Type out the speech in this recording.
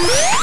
Yeah!